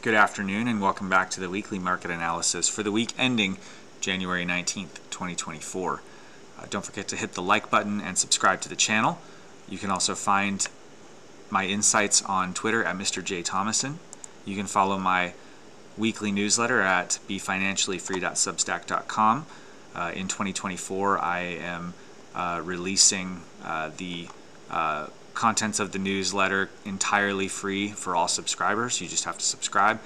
Good afternoon and welcome back to the weekly market analysis for the week ending January 19th, 2024. Uh, don't forget to hit the like button and subscribe to the channel. You can also find my insights on Twitter at Mr. J. Thomason. You can follow my weekly newsletter at befinanciallyfree.substack.com. Uh, in 2024, I am uh, releasing uh, the uh, contents of the newsletter entirely free for all subscribers. You just have to subscribe.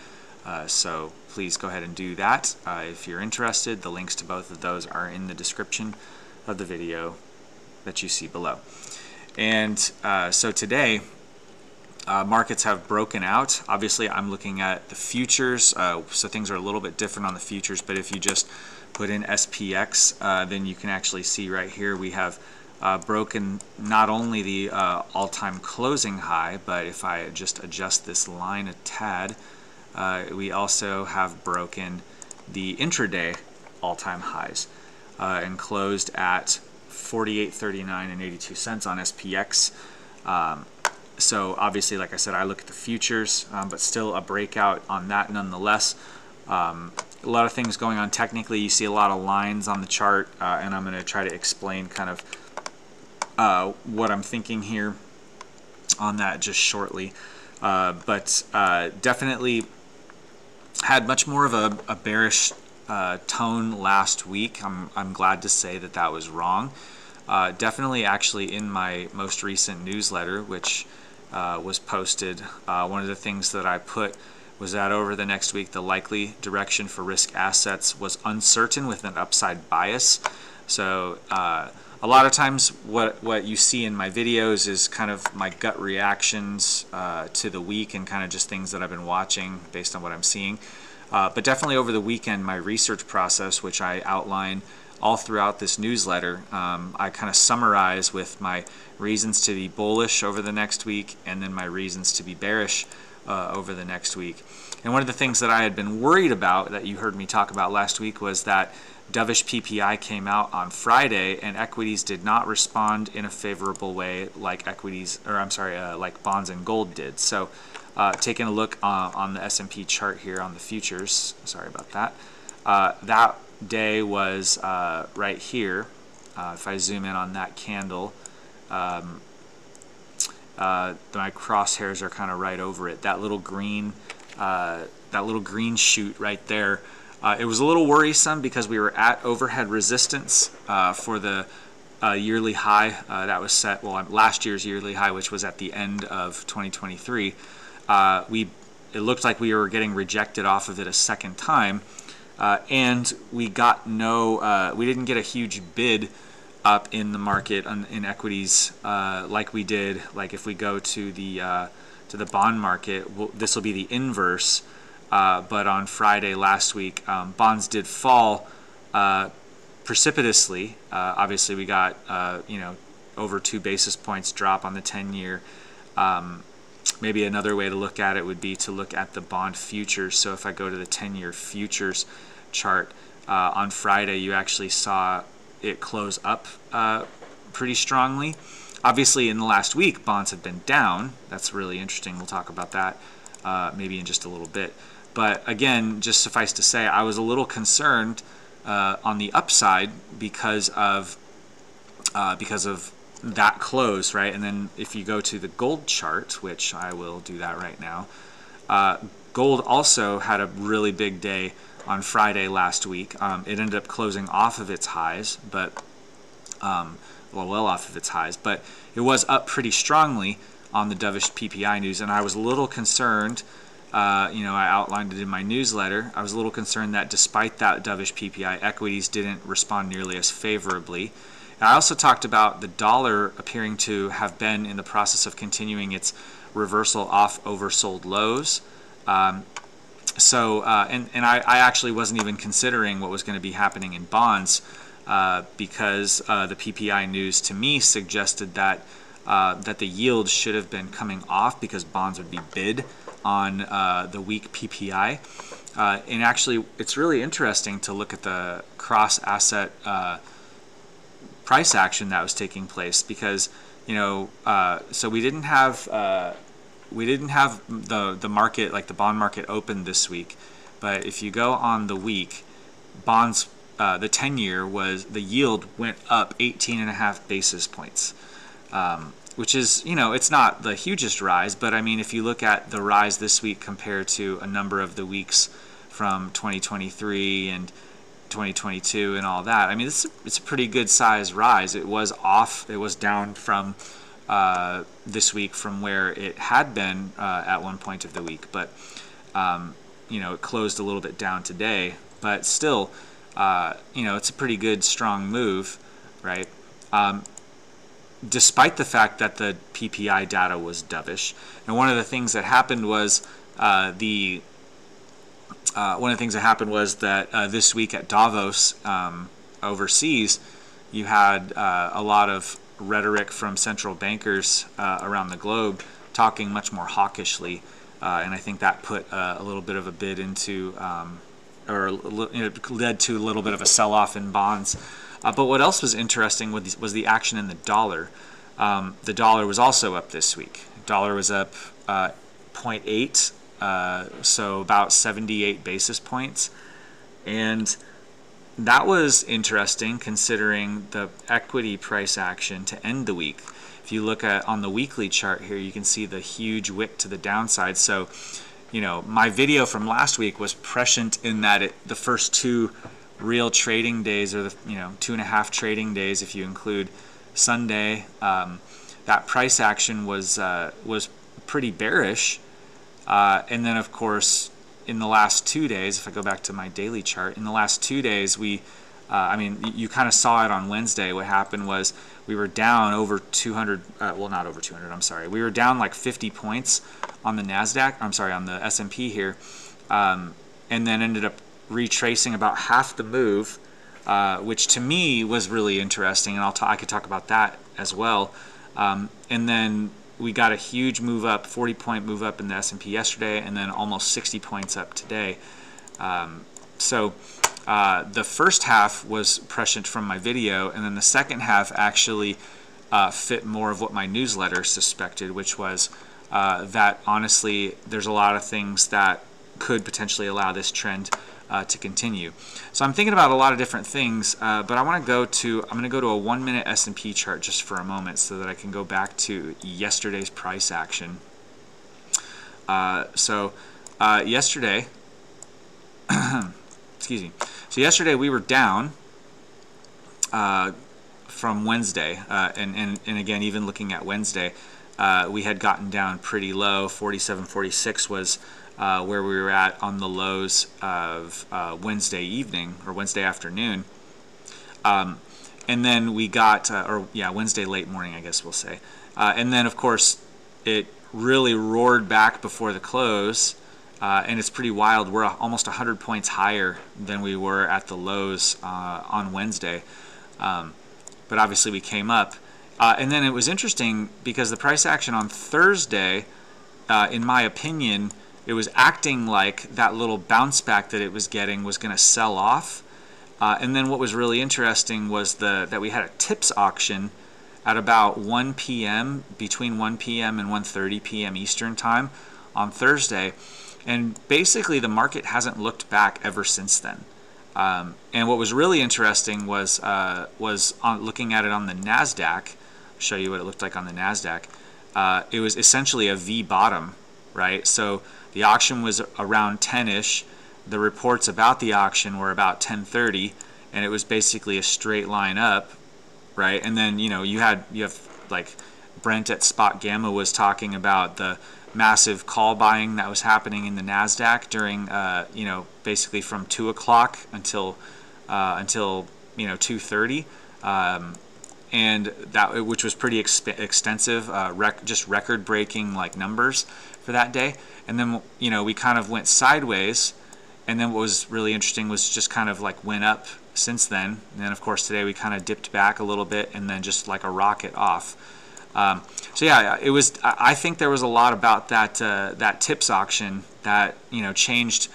Uh, so please go ahead and do that. Uh, if you're interested, the links to both of those are in the description of the video that you see below. And uh, so today, uh, markets have broken out. Obviously, I'm looking at the futures, uh, so things are a little bit different on the futures. But if you just put in SPX, uh, then you can actually see right here we have uh, broken not only the uh, all-time closing high, but if I just adjust this line a tad, uh, we also have broken the intraday all-time highs uh, and closed at 48.39 and 82 cents on SPX. Um, so obviously, like I said, I look at the futures, um, but still a breakout on that nonetheless. Um, a lot of things going on technically. You see a lot of lines on the chart, uh, and I'm going to try to explain kind of uh, what I'm thinking here on that just shortly. Uh, but uh, definitely had much more of a, a bearish uh, tone last week. I'm, I'm glad to say that that was wrong. Uh, definitely actually in my most recent newsletter, which was posted, one of the things that I put was that over the next week the likely direction for risk assets was uncertain with an upside bias. So uh, a lot of times what, what you see in my videos is kind of my gut reactions uh, to the week and kind of just things that I've been watching based on what I'm seeing. Uh, but definitely over the weekend, my research process, which I outline all throughout this newsletter, um, I kind of summarize with my reasons to be bullish over the next week and then my reasons to be bearish uh, over the next week. And one of the things that I had been worried about that you heard me talk about last week was that dovish PPI came out on Friday, and equities did not respond in a favorable way like equities, or I'm sorry, uh, like bonds and gold did. So, uh, taking a look uh, on the S&P chart here on the futures, sorry about that. Uh, that day was uh, right here. Uh, if I zoom in on that candle, um, my crosshairs are kind of right over it. That little green, that little green shoot right there uh, it was a little worrisome because we were at overhead resistance uh, for the uh, yearly high uh, that was set, well, last year's yearly high, which was at the end of 2023. Uh, we It looked like we were getting rejected off of it a second time, uh, and we got no, we didn't get a huge bid up in the market on, in equities like we did. Like if we go to the to the bond market, we'll, this will be the inverse. Uh, but on Friday last week, um, bonds did fall uh, precipitously. Uh, obviously, we got uh, you know over two basis points drop on the 10-year. Um, maybe another way to look at it would be to look at the bond futures. So if I go to the 10-year futures chart uh, on Friday, you actually saw it close up pretty strongly. Obviously, in the last week, bonds have been down. That's really interesting. We'll talk about that maybe in just a little bit. But again, just suffice to say, I was a little concerned uh, on the upside because of uh, because of that close, right? And then if you go to the gold chart, which I will do that right now, uh, gold also had a really big day on Friday last week. Um, it ended up closing off of its highs, but um, well, well off of its highs, but it was up pretty strongly on the dovish PPI news, and I was a little concerned uh, you know, I outlined it in my newsletter. I was a little concerned that despite that dovish PPI, equities didn't respond nearly as favorably. And I also talked about the dollar appearing to have been in the process of continuing its reversal off oversold lows. Um, so, uh, and, and I, I, actually wasn't even considering what was going to be happening in bonds uh, because uh, the PPI news to me suggested that uh, that the yield should have been coming off because bonds would be bid on uh, the weak PPI. Uh, and actually, it's really interesting to look at the cross asset price action that was taking place because, you know, so we didn't have we didn't have the the market like the bond market opened this week, but if you go on the week, bonds uh, the 10 year was the yield went up 18 and a half basis points. Um, which is, you know, it's not the hugest rise, but I mean, if you look at the rise this week compared to a number of the weeks from 2023 and 2022 and all that, I mean, it's, it's a pretty good size rise. It was off, it was down from uh, this week from where it had been uh, at one point of the week, but, um, you know, it closed a little bit down today, but still, uh, you know, it's a pretty good, strong move, right? Um, despite the fact that the PPI data was dovish. And one of the things that happened was uh, the uh, one of the things that happened was that uh, this week at Davos um, overseas, you had uh, a lot of rhetoric from central bankers uh, around the globe talking much more hawkishly, uh, and I think that put a little bit of a bid into, um, or it led to a little bit of a sell-off in bonds. Uh, but what else was interesting was, was the action in the dollar. Um, the dollar was also up this week. Dollar was up uh, 0.8, uh, so about 78 basis points. And that was interesting considering the equity price action to end the week. If you look at on the weekly chart here, you can see the huge wick to the downside. So, you know, my video from last week was prescient in that it, the first two real trading days, or the you know two and a half trading days, if you include Sunday, um, that price action was uh, was pretty bearish. Uh, and then, of course, in the last two days, if I go back to my daily chart, in the last two days, we, uh, I mean, you, kind of saw it on Wednesday. What happened was we were down over 200, uh, well, not over 200, I'm sorry. We were down like 50 points on the NASDAQ, I'm sorry, on the S&P here, um, and then ended up retracing about half the move, uh, which to me was really interesting, and I'll I could talk about that as well. Um, and then we got a huge move up, 40 point move up in the S&P yesterday, and then almost 60 points up today. Um, so uh, the first half was prescient from my video, and then the second half actually uh, fit more of what my newsletter suspected, which was uh, that honestly, there's a lot of things that could potentially allow this trend uh, to continue. So I'm thinking about a lot of different things, uh, but I want to go to, I'm going to go to a one minute S&P chart just for a moment so that I can go back to yesterday's price action. Uh, so uh, yesterday, excuse me, so yesterday we were down uh, from Wednesday, uh, and, and, and again, even looking at Wednesday, we had gotten down pretty low, 47.46 was uh, where we were at on the lows of uh, Wednesday evening or Wednesday afternoon. Um, and then we got, uh, or yeah, Wednesday late morning, I guess we'll say. Uh, and then, of course, it really roared back before the close. Uh, and it's pretty wild. We're almost 100 points higher than we were at the lows uh, on Wednesday. Um, but obviously, we came up. and then it was interesting because the price action on Thursday, in my opinion, it was acting like that little bounce back that it was getting was going to sell off. Uh, and then what was really interesting was the that we had a tips auction at about 1 p.m. between 1 p.m. and 1:30 p.m. Eastern time on Thursday, and basically the market hasn't looked back ever since then. Um, and what was really interesting was uh, was on looking at it on the Nasdaq. I'll show you what it looked like on the Nasdaq. Uh, it was essentially a V bottom, right? So the auction was around 10ish. The reports about the auction were about 10:30, and it was basically a straight line up, right? And then you know you had you have like Brent at Spot Gamma was talking about the massive call buying that was happening in the Nasdaq during uh, you know basically from two o'clock until uh, until you know 2:30. Um, and that which was pretty extensive, uh, rec just record-breaking like numbers for that day. And then you know we kind of went sideways, and then what was really interesting was just kind of like went up since then. And then of course today we kind of dipped back a little bit, and then just like a rocket off. Um, so yeah, it was. I think there was a lot about that uh, that tips auction that you know changed.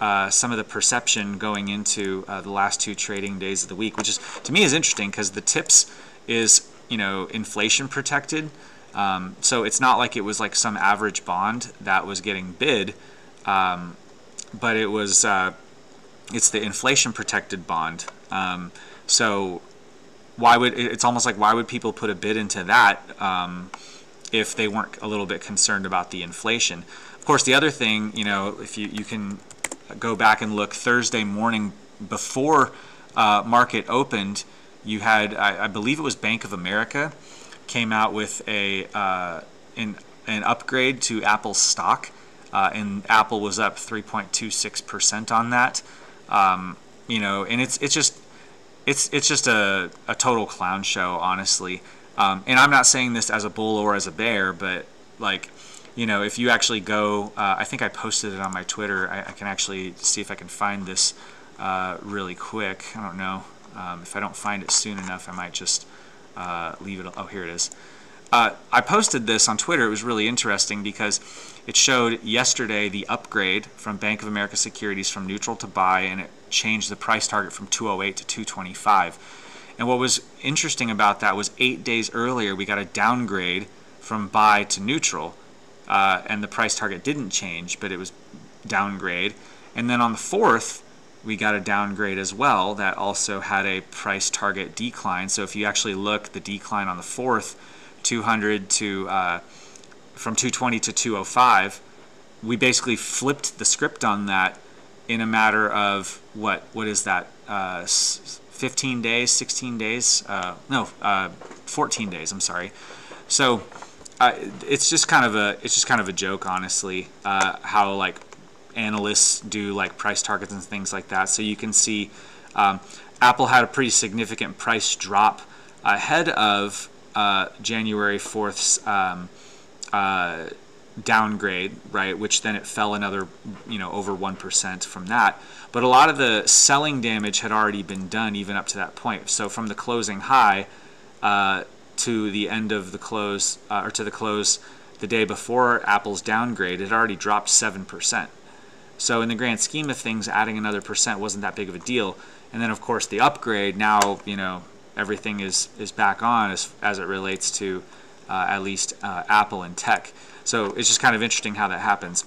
Uh, some of the perception going into uh, the last two trading days of the week, which is to me is interesting because the tips is you know inflation protected, Um, so it's not like it was like some average bond that was getting bid, um, but it was uh, it's the inflation protected bond. Um, so why would it's almost like why would people put a bid into that um, if they weren't a little bit concerned about the inflation? Of course, the other thing, you know, if you, you can go back and look Thursday morning before uh, market opened, you had I, I, believe it was Bank of America came out with a uh, an, an upgrade to Apple's stock, uh, and Apple was up 3.26 percent on that. Um, you know, and it's it's just it's it's just a, a total clown show, honestly. Um, and I'm not saying this as a bull or as a bear, but like, you know, if you actually go, uh, I think I posted it on my Twitter. I, I can actually see if I can find this uh, really quick. I don't know. Um, if I don't find it soon enough, I might just uh, leave it. Oh, here it is. Uh, I posted this on Twitter. It was really interesting because it showed yesterday the upgrade from Bank of America Securities from neutral to buy, and it changed the price target from 208 to 225. And what was interesting about that was eight days earlier we got a downgrade from buy to neutral, uh, and the price target didn't change, but it was downgrade. And then on the fourth, we got a downgrade as well that also had a price target decline. So if you actually look, the decline on the fourth, 200 to uh, from 220 to 205, we basically flipped the script on that in a matter of what what is that uh, 15 days 16 days uh, no uh, 14 days I'm sorry so uh, it's just kind of a it's just kind of a joke honestly uh, how like analysts do like price targets and things like that so you can see um, Apple had a pretty significant price drop ahead of uh, January 4th's um, downgrade, right? Which then it fell another, you know, over 1% from that. But a lot of the selling damage had already been done even up to that point. So from the closing high uh, to the end of the close, uh, or to the close the day before Apple's downgrade, it already dropped 7%. So in the grand scheme of things, adding another percent wasn't that big of a deal. And then of course the upgrade, now, you know, everything is, is back on as, as it relates to uh, at least uh, Apple and tech. So it's just kind of interesting how that happens.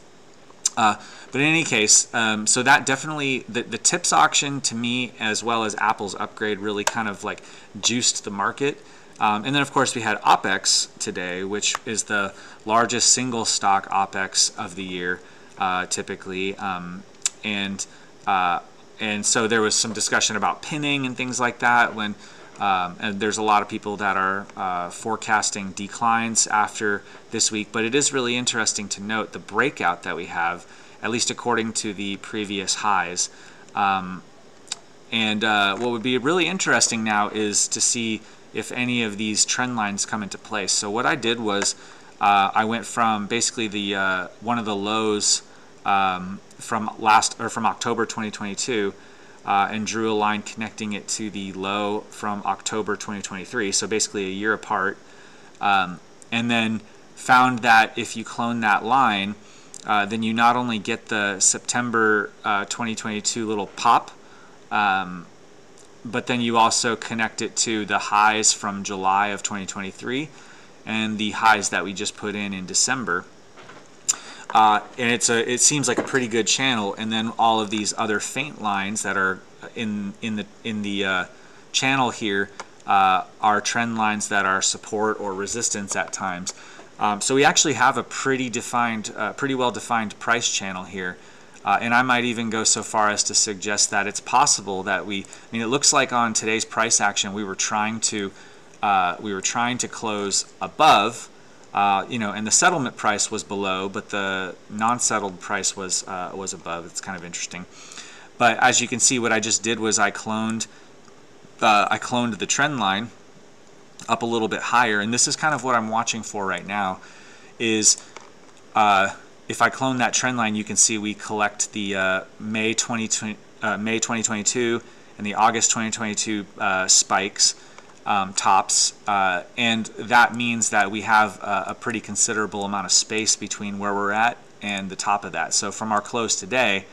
Uh, but in any case, um, so that definitely, the, the TIPS auction to me, as well as Apple's upgrade, really kind of like juiced the market. Um, and then, of course, we had OPEX today, which is the largest single stock OPEX of the year, uh, typically. Um, and uh, and so there was some discussion about pinning and things like that when um, and there's a lot of people that are uh, forecasting declines after this week, but it is really interesting to note the breakout that we have, at least according to the previous highs. Um, and uh, what would be really interesting now is to see if any of these trend lines come into place. So what I did was uh, I went from basically the uh, one of the lows um, from last or from October 2022 uh, and drew a line connecting it to the low from October 2023, so basically a year apart. Um, and then found that if you clone that line, uh, then you not only get the September uh, 2022 little pop, um, but then you also connect it to the highs from July of 2023 and the highs that we just put in in December. Uh, and it's a it seems like a pretty good channel. And then all of these other faint lines that are in in the in the uh, channel here uh, are trend lines that are support or resistance at times. Um, so we actually have a pretty defined uh, pretty well defined price channel here. Uh, and I might even go so far as to suggest that it's possible that we I mean it looks like on today's price action we were trying to uh, we were trying to close above uh, you know, and the settlement price was below, but the non-settled price was uh, was above. It's kind of interesting. But as you can see, what I just did was I cloned uh, I cloned the trend line up a little bit higher, and this is kind of what I'm watching for right now. Is uh, if I clone that trend line, you can see we collect the uh, May 2020 May 2022 and the August 2022 spikes um, tops, uh, and that means that we have a, a, pretty considerable amount of space between where we're at and the top of that. So from our close today,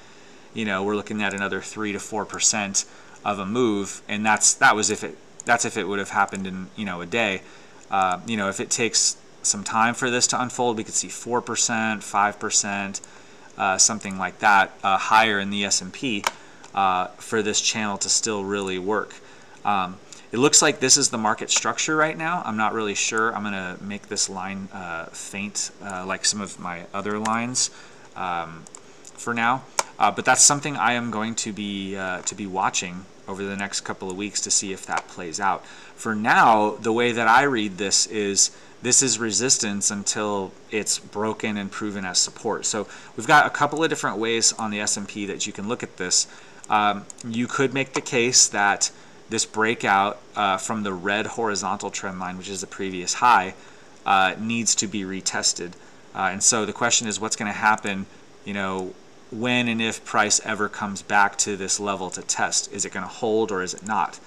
you know, we're looking at another three to four percent of a move, and that's that was if it that's if it would have happened in you know a day. Uh, you know, if it takes some time for this to unfold. We could see 4%, 5%, uh, something like that, uh, higher in the S&P uh, for this channel to still really work. Um, it looks like this is the market structure right now. I'm not really sure. I'm going to make this line uh, faint uh, like some of my other lines um, for now. Uh, but that's something I am going to be uh, to be watching over the next couple of weeks to see if that plays out. For now, the way that I read this is this is resistance until it's broken and proven as support. So we've got a couple of different ways on the S&P that you can look at this. Um, you could make the case that this breakout uh, from the red horizontal trend line, which is the previous high, uh, needs to be retested. Uh, and so the question is what's going to happen, you know, when and if price ever comes back to this level to test. Is it going to hold or is it not?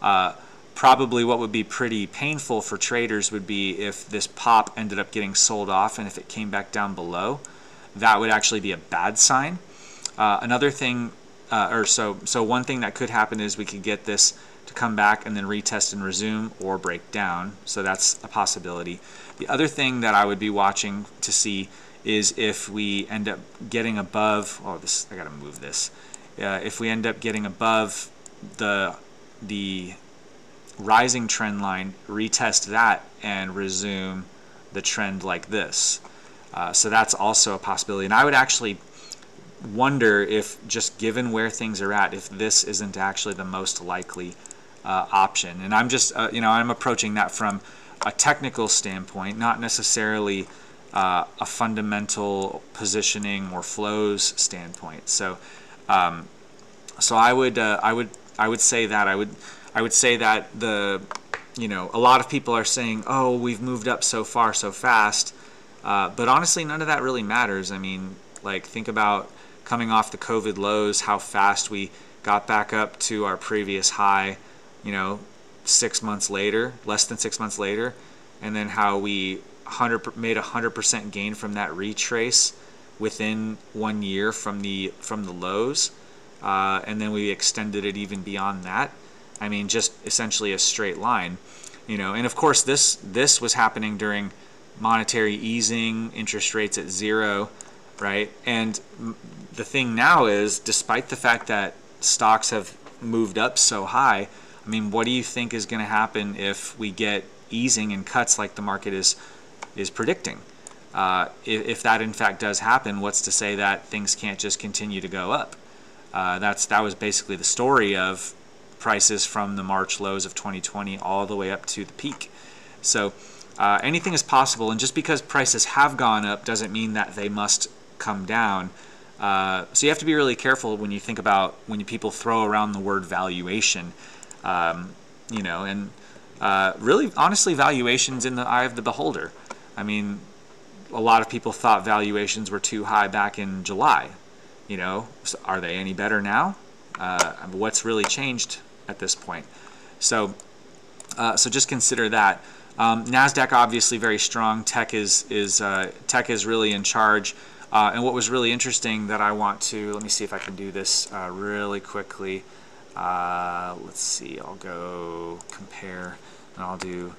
Uh, probably what would be pretty painful for traders would be if this pop ended up getting sold off and if it came back down below. That would actually be a bad sign. Uh, another thing, uh, or so, so one thing that could happen is we could get this to come back and then retest and resume or break down. So that's a possibility. The other thing that I would be watching to see is if we end up getting above, oh, this I gotta move this. Uh, if we end up getting above the the rising trend line, retest that and resume the trend like this. Uh, so that's also a possibility. And I would actually wonder if just given where things are at, if this isn't actually the most likely uh, option. And I'm just, uh, you know, I'm approaching that from a technical standpoint, not necessarily uh, a fundamental positioning or flows standpoint. So, um, so I would uh, I would I would say that I would I would say that the you know a lot of people are saying oh we've moved up so far so fast, uh, but honestly none of that really matters. I mean like think about coming off the COVID lows, how fast we got back up to our previous high, you know, six months later, less than six months later, and then how we 100 made a hundred percent gain from that retrace within one year from the from the lows, uh, and then we extended it even beyond that. I mean, just essentially a straight line, you know. And of course, this this was happening during monetary easing, interest rates at zero, right? And the thing now is, despite the fact that stocks have moved up so high, I mean, what do you think is going to happen if we get easing and cuts like the market is is predicting. Uh, if, if, that in fact does happen, what's to say that things can't just continue to go up? Uh, that's that was basically the story of prices from the March lows of 2020 all the way up to the peak. So uh, anything is possible, and just because prices have gone up doesn't mean that they must come down. Uh, so you have to be really careful when you think about when people throw around the word valuation, um, you know, and uh, really honestly, valuation's in the eye of the beholder. I mean, a lot of people thought valuations were too high back in July. You know, are they any better now? Uh, what's really changed at this point? So, uh, so just consider that. Um, Nasdaq obviously very strong. Tech is is uh, tech is really in charge. Uh, and what was really interesting that I want to let me see if I can do this uh, really quickly. Uh, let's see. I'll go compare, and I'll do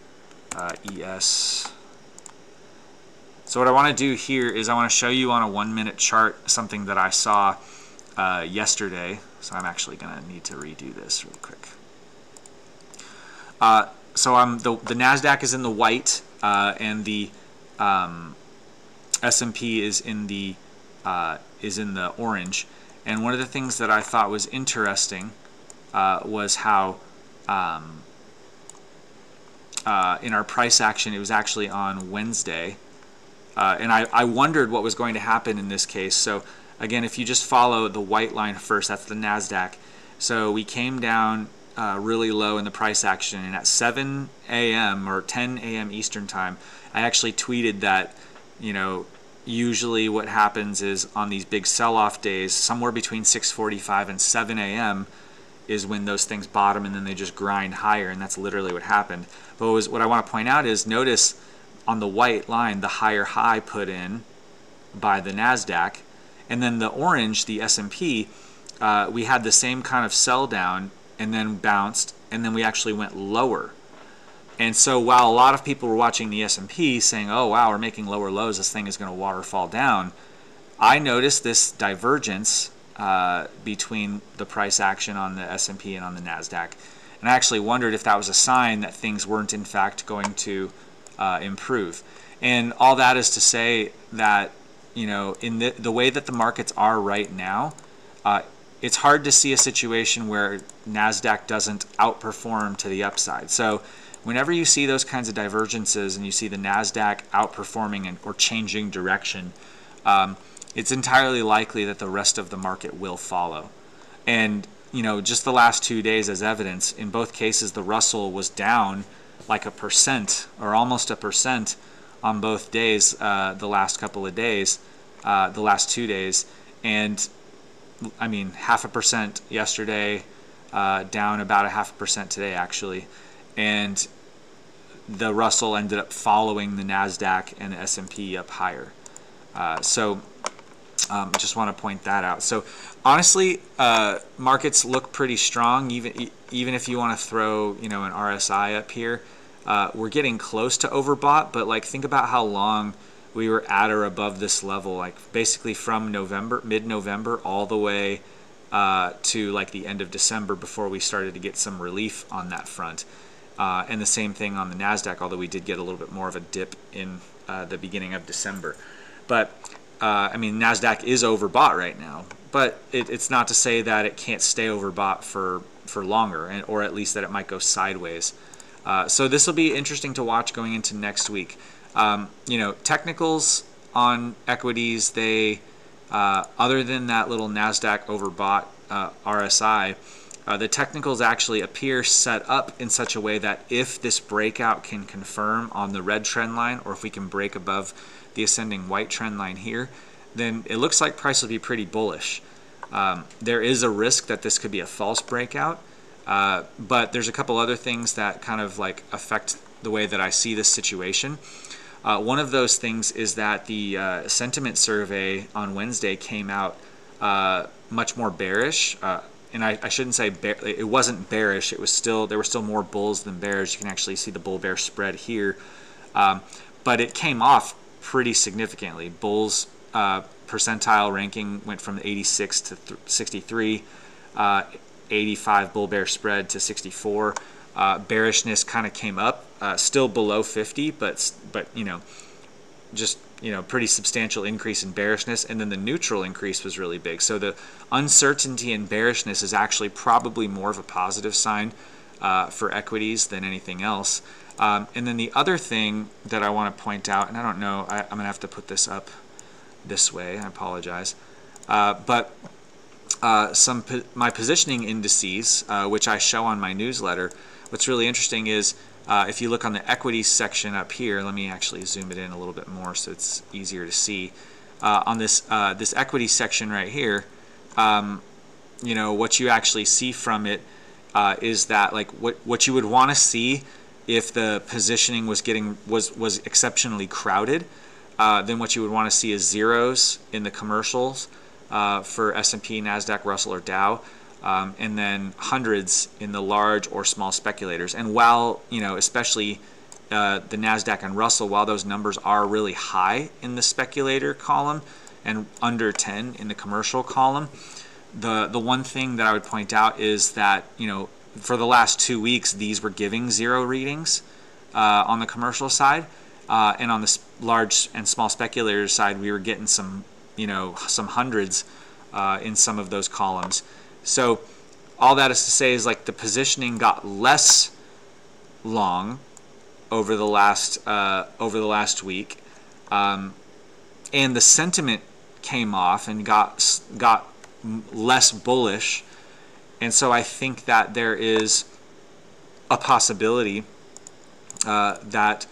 ES. So what I want to do here is I want to show you on a one minute chart something that I saw uh, yesterday. So I'm actually going to need to redo this real quick. Uh, so I'm the, the NASDAQ is in the white uh, and the um, S&P is in the uh, is in the orange. And one of the things that I thought was interesting uh, was how um, uh, in our price action, it was actually on Wednesday, uh, and I, I wondered what was going to happen in this case. So again, if you just follow the white line first, that's the NASDAQ. So we came down uh, really low in the price action, and at 7 a.m. or 10 a.m. Eastern time, I actually tweeted that, you know, usually what happens is on these big sell-off days, somewhere between 6:45 and 7 a.m. is when those things bottom, and then they just grind higher, and that's literally what happened. But what, was, what I want to point out is notice on the white line the higher high put in by the Nasdaq, and then the orange, the S&P, uh, we had the same kind of sell down and then bounced, and then we actually went lower. and so while a lot of people were watching the S&P saying, "Oh wow, we're making lower lows. This thing is going to waterfall down," I noticed this divergence uh, between the price action on the S&P and on the Nasdaq, and I actually wondered if that was a sign that things weren't in fact going to uh, improve. And all that is to say that you know, in the the way that the markets are right now, uh, it's hard to see a situation where Nasdaq doesn't outperform to the upside. So whenever you see those kinds of divergences and you see the NASDAQ outperforming and, or changing direction, um, it's entirely likely that the rest of the market will follow. And, you know, just the last two days as evidence, in both cases, the Russell was down like a percent or almost a percent on both days, uh, the last couple of days, uh, the last two days. And, I mean, half a percent yesterday, uh, down about a half a percent today, actually and the Russell ended up following the Nasdaq and the S&P up higher. Uh, so um, just want to point that out. So honestly, uh, markets look pretty strong. Even even if you want to throw you know an RSI up here, uh, we're getting close to overbought. But like think about how long we were at or above this level. Like basically from November, mid-November, all the way uh, to like the end of December before we started to get some relief on that front. Uh, and the same thing on the NASDAQ, although we did get a little bit more of a dip in uh, the beginning of December. But, uh, I mean, NASDAQ is overbought right now. But it, it's not to say that it can't stay overbought for, for longer, and, or at least that it might go sideways. Uh, so this will be interesting to watch going into next week. Um, you know, technicals on equities, they, uh, other than that little NASDAQ overbought uh, RSI, uh, the technicals actually appear set up in such a way that if this breakout can confirm on the red trend line or if we can break above the ascending white trend line here, then it looks like price will be pretty bullish. Um, there is a risk that this could be a false breakout, uh, but there's a couple other things that kind of like affect the way that I see this situation. Uh, one of those things is that the uh, sentiment survey on Wednesday came out uh, much more bearish. Uh, and I, I shouldn't say bear, it wasn't bearish. It was still there were still more bulls than bears. You can actually see the bull bear spread here, um, but it came off pretty significantly. Bulls uh, percentile ranking went from 86 to 63, uh, 85 bull bear spread to 64. Uh, bearishness kind of came up, uh, still below 50, but but you know, just you know pretty substantial increase in bearishness and then the neutral increase was really big so the uncertainty and bearishness is actually probably more of a positive sign uh, for equities than anything else um, and then the other thing that I want to point out and I don't know I, am gonna have to put this up this way I apologize uh, but uh, some po my positioning indices uh, which I show on my newsletter what's really interesting is uh, if you look on the equities section up here, let me actually zoom it in a little bit more so it's easier to see. Uh, on this uh, this equity section right here, um, you know what you actually see from it is that like what what you would want to see if the positioning was getting was was exceptionally crowded. Uh, then what you would want to see is zeros in the commercials uh, for S&P, Nasdaq, Russell, or Dow um, and then hundreds in the large or small speculators. And while, you know, especially uh, the NASDAQ and Russell, while those numbers are really high in the speculator column and under 10 in the commercial column, the, the one thing that I would point out is that, you know, for the last two weeks, these were giving zero readings uh, on the commercial side. Uh, and on the large and small speculator side, we were getting some, you know, some hundreds uh, in some of those columns. So all that is to say is like the positioning got less long over the last uh, over the last week, um, and the sentiment came off and got got less bullish, and so I think that there is a possibility uh, that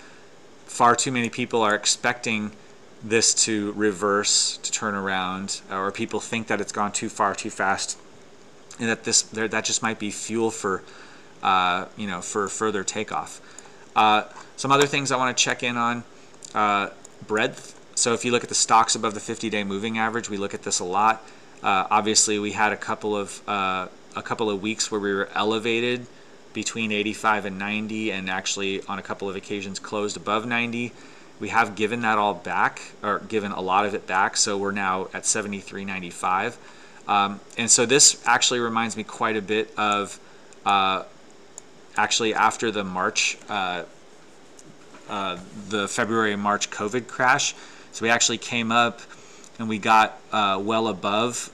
far too many people are expecting this to reverse, to turn around, or people think that it's gone too far, too fast, and that this that just might be fuel for uh, you know for further takeoff. Uh, some other things I want to check in on uh, breadth. So if you look at the stocks above the 50-day moving average, we look at this a lot. Uh, obviously, we had a couple of uh, a couple of weeks where we were elevated between 85 and 90, and actually on a couple of occasions closed above 90. We have given that all back, or given a lot of it back, so we're now at 73.95. Um, and so this actually reminds me quite a bit of uh, actually after the March, uh, uh, the February March COVID crash. So we actually came up and we got uh, well above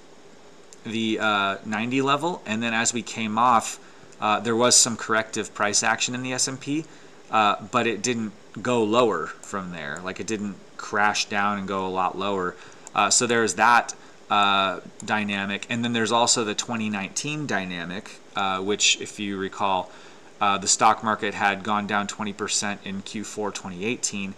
the uh, 90 level, and then as we came off, uh, there was some corrective price action in the S&P, but it didn't go lower from there. Like it didn't crash down and go a lot lower. so there's that uh, dynamic. And then there's also the 2019 dynamic, uh, which, if you recall, uh, the stock market had gone down 20% in Q4 2018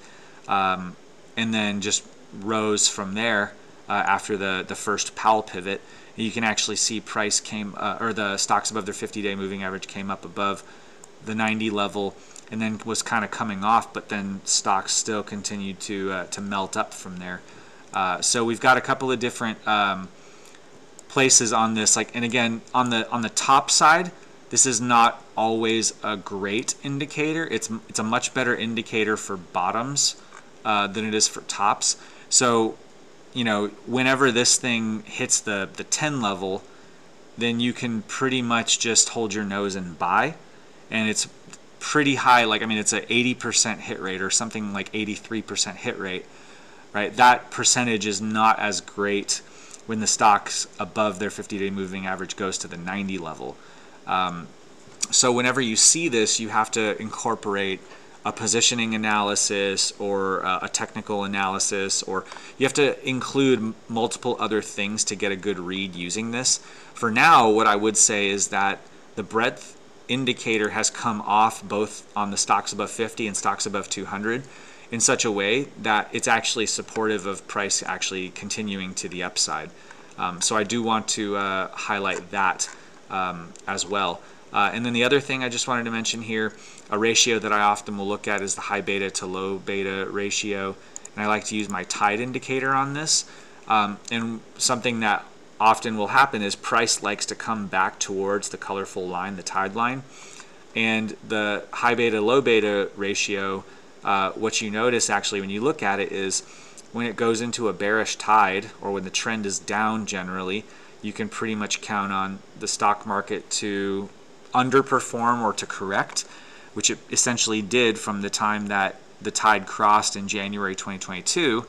um, and then just rose from there uh, after the, the first Powell pivot. You can actually see price came, uh, or the stocks above their 50 day moving average came up above the 90 level and then was kind of coming off, but then stocks still continued to, uh, to melt up from there. Uh, so we've got a couple of different um, places on this. Like, and again, on the on the top side, this is not always a great indicator. It's it's a much better indicator for bottoms uh, than it is for tops. So, you know, whenever this thing hits the the 10 level, then you can pretty much just hold your nose and buy, and it's pretty high. Like I mean, it's a 80% hit rate or something like 83% hit rate right? That percentage is not as great when the stocks above their 50-day moving average goes to the 90 level. Um, so whenever you see this, you have to incorporate a positioning analysis or uh, a technical analysis, or you have to include multiple other things to get a good read using this. For now, what I would say is that the breadth indicator has come off both on the stocks above 50 and stocks above 200 in such a way that it's actually supportive of price actually continuing to the upside. Um, so I do want to uh, highlight that um, as well. Uh, and then the other thing I just wanted to mention here, a ratio that I often will look at is the high beta to low beta ratio. And I like to use my tide indicator on this. Um, and something that often will happen is price likes to come back towards the colorful line, the tide line. And the high beta low beta ratio uh, what you notice actually when you look at it is when it goes into a bearish tide or when the trend is down generally, you can pretty much count on the stock market to underperform or to correct, which it essentially did from the time that the tide crossed in January 2022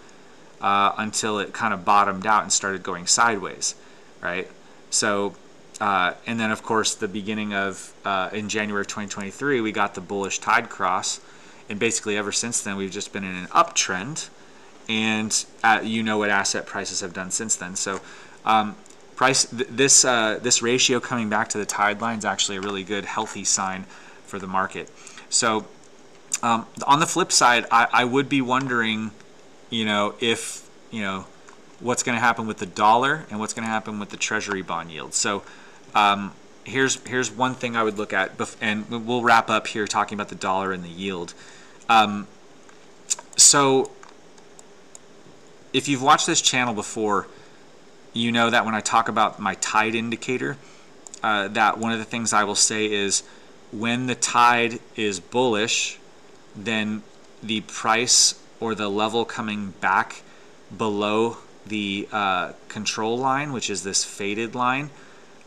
uh, until it kind of bottomed out and started going sideways, right? So, uh, and then of course the beginning of uh, in January 2023 we got the bullish tide cross, and basically ever since then we've just been in an uptrend. And uh, you know what asset prices have done since then. So um, price th this uh, this ratio coming back to the tide line is actually a really good healthy sign for the market. So um, on the flip side I, I would be wondering you know if you know what's going to happen with the dollar and what's going to happen with the treasury bond yield. So um, here's here's one thing I would look at and we'll wrap up here talking about the dollar and the yield. Um, so if you've watched this channel before, you know that when I talk about my tide indicator, uh, that one of the things I will say is when the tide is bullish, then the price or the level coming back below the uh, control line, which is this faded line,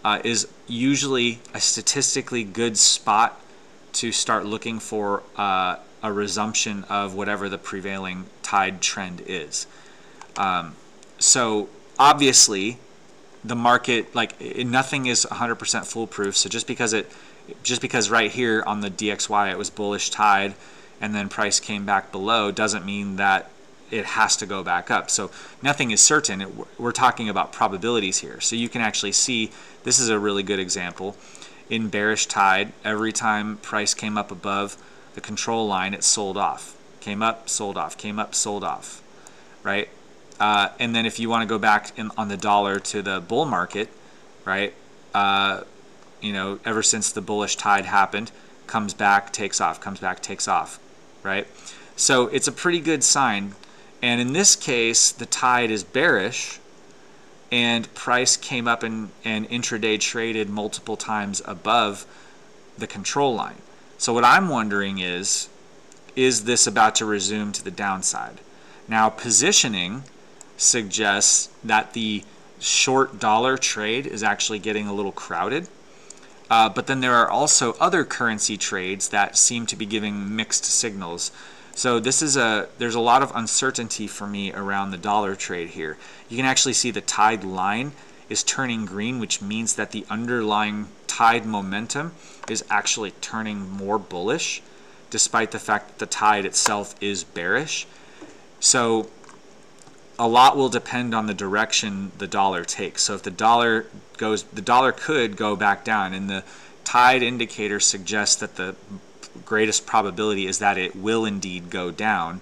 uh, is usually a statistically good spot to start looking for uh, a resumption of whatever the prevailing tide trend is. Um, so obviously, the market like nothing is 100% foolproof. So just because it, just because right here on the DXY it was bullish tide, and then price came back below, doesn't mean that it has to go back up. So nothing is certain. It, we're talking about probabilities here. So you can actually see this is a really good example. In bearish tide, every time price came up above the control line, it sold off. Came up, sold off, came up, sold off, right? Uh, and then if you want to go back in, on the dollar to the bull market, right? Uh, you know, ever since the bullish tide happened, comes back, takes off, comes back, takes off, right? So it's a pretty good sign. And in this case, the tide is bearish, and price came up and, and intraday traded multiple times above the control line. So what I'm wondering is, is this about to resume to the downside? Now positioning suggests that the short dollar trade is actually getting a little crowded. Uh, but then there are also other currency trades that seem to be giving mixed signals. So this is a there's a lot of uncertainty for me around the dollar trade here. You can actually see the tide line is turning green, which means that the underlying tide momentum is actually turning more bullish, despite the fact that the tide itself is bearish. So a lot will depend on the direction the dollar takes. So if the dollar goes, the dollar could go back down, and the tide indicator suggests that the greatest probability is that it will indeed go down,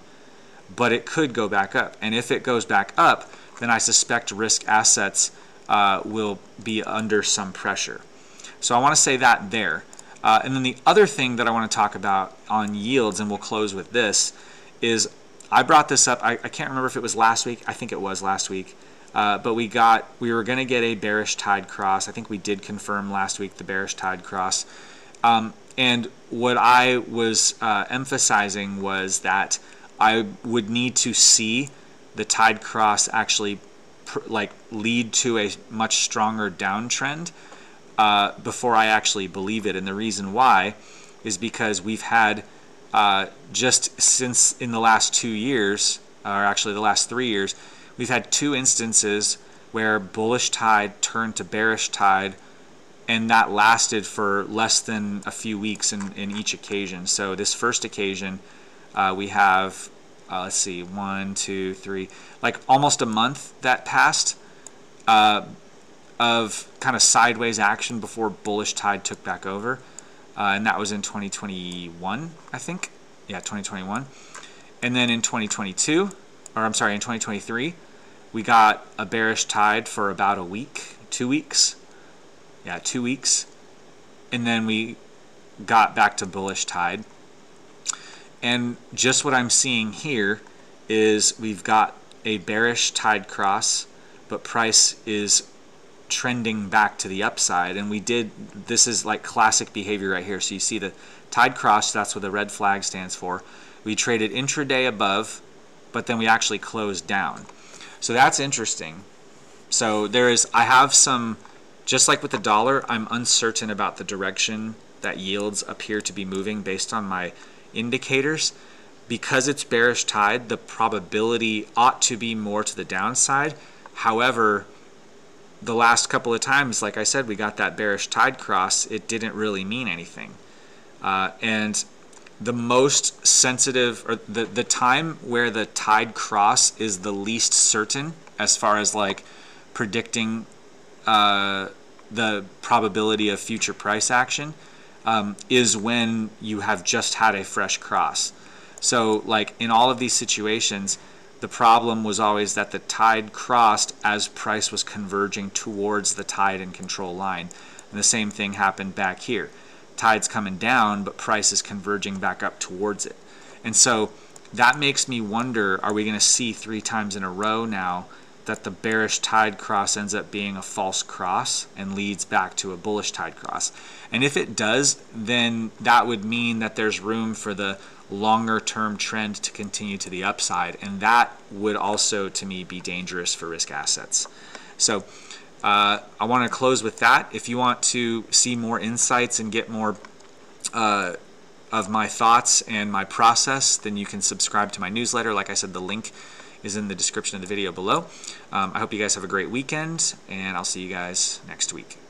but it could go back up. And if it goes back up, then I suspect risk assets uh, will be under some pressure. So I want to say that there. Uh, and then the other thing that I want to talk about on yields, and we'll close with this, is I brought this up. I, I can't remember if it was last week. I think it was last week. Uh, but we got we were going to get a bearish tide cross. I think we did confirm last week the bearish tide cross. Um, and what I was uh, emphasizing was that I would need to see the tide cross actually like lead to a much stronger downtrend uh, before I actually believe it. And the reason why is because we've had uh, just since in the last two years, or actually the last three years, we've had two instances where bullish tide turned to bearish tide, and that lasted for less than a few weeks in, in each occasion. So this first occasion, uh, we have, uh, let's see, one, two, three, like almost a month that passed uh, of kind of sideways action before bullish tide took back over uh, and that was in 2021, I think. Yeah, 2021. And then in 2022, or I'm sorry, in 2023, we got a bearish tide for about a week, two weeks. Yeah, two weeks. And then we got back to bullish tide. And just what I'm seeing here is we've got a bearish tide cross, but price is trending back to the upside. And we did, this is like classic behavior right here. So you see the tide cross, that's what the red flag stands for. We traded intraday above, but then we actually closed down. So that's interesting. So there is, I have some, just like with the dollar, I'm uncertain about the direction that yields appear to be moving based on my indicators. Because it's bearish tide, the probability ought to be more to the downside. However, the last couple of times, like I said, we got that bearish tide cross, it didn't really mean anything. Uh, and the most sensitive, or the, the time where the tide cross is the least certain as far as like predicting uh, the probability of future price action um, is when you have just had a fresh cross. So like in all of these situations, the problem was always that the tide crossed as price was converging towards the tide and control line. And the same thing happened back here. Tide's coming down, but price is converging back up towards it. And so that makes me wonder, are we going to see three times in a row now that the bearish tide cross ends up being a false cross and leads back to a bullish tide cross? And if it does, then that would mean that there's room for the longer term trend to continue to the upside. And that would also, to me, be dangerous for risk assets. So uh, I want to close with that. If you want to see more insights and get more uh, of my thoughts and my process, then you can subscribe to my newsletter. Like I said, the link is in the description of the video below. Um, I hope you guys have a great weekend, and I'll see you guys next week.